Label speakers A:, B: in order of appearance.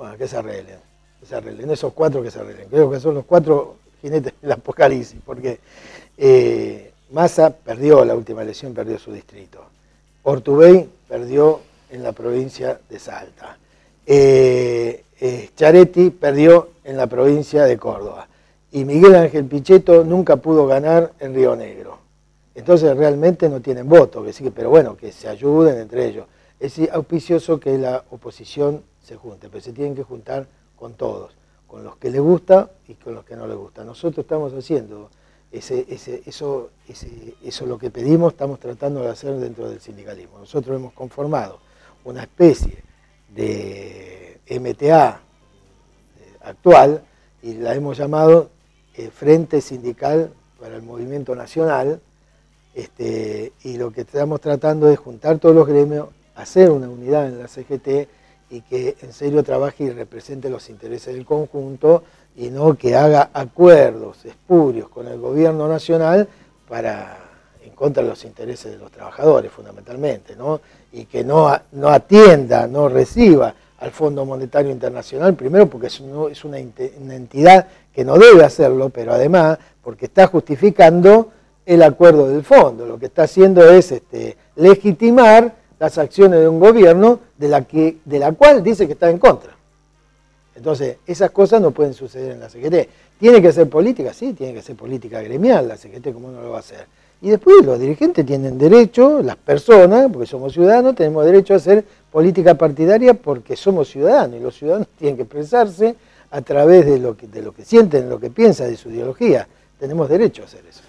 A: Bueno, que se arreglen, que se arreglen, esos cuatro que se arreglen. Creo que son los cuatro jinetes del apocalipsis, porque eh, Massa perdió la última elección, perdió su distrito. Ortubey perdió en la provincia de Salta. Eh, eh, Charetti perdió en la provincia de Córdoba. Y Miguel Ángel Pichetto nunca pudo ganar en Río Negro. Entonces realmente no tienen voto, que pero bueno, que se ayuden entre ellos. Es auspicioso que la oposición se junte, pero se tienen que juntar con todos, con los que les gusta y con los que no les gusta. Nosotros estamos haciendo ese, ese, eso, ese, eso lo que pedimos, estamos tratando de hacer dentro del sindicalismo. Nosotros hemos conformado una especie de MTA actual y la hemos llamado eh, Frente Sindical para el Movimiento Nacional este, y lo que estamos tratando es juntar todos los gremios, hacer una unidad en la CGT y que en serio trabaje y represente los intereses del conjunto y no que haga acuerdos espurios con el gobierno nacional para en contra de los intereses de los trabajadores fundamentalmente, ¿no? y que no, no atienda, no reciba al Fondo Monetario Internacional, primero porque es, una entidad que no debe hacerlo, pero además porque está justificando el acuerdo del fondo, lo que está haciendo es este, legitimar las acciones de un gobierno de la, que, de la cual dice que está en contra. Entonces, esas cosas no pueden suceder en la CGT. ¿Tiene que ser política? Sí, tiene que ser política gremial la CGT, ¿cómo no lo va a hacer? Y después los dirigentes tienen derecho, las personas, porque somos ciudadanos, tenemos derecho a hacer política partidaria porque somos ciudadanos y los ciudadanos tienen que expresarse a través de lo que, de lo que sienten, lo que piensan, de su ideología. Tenemos derecho a hacer eso.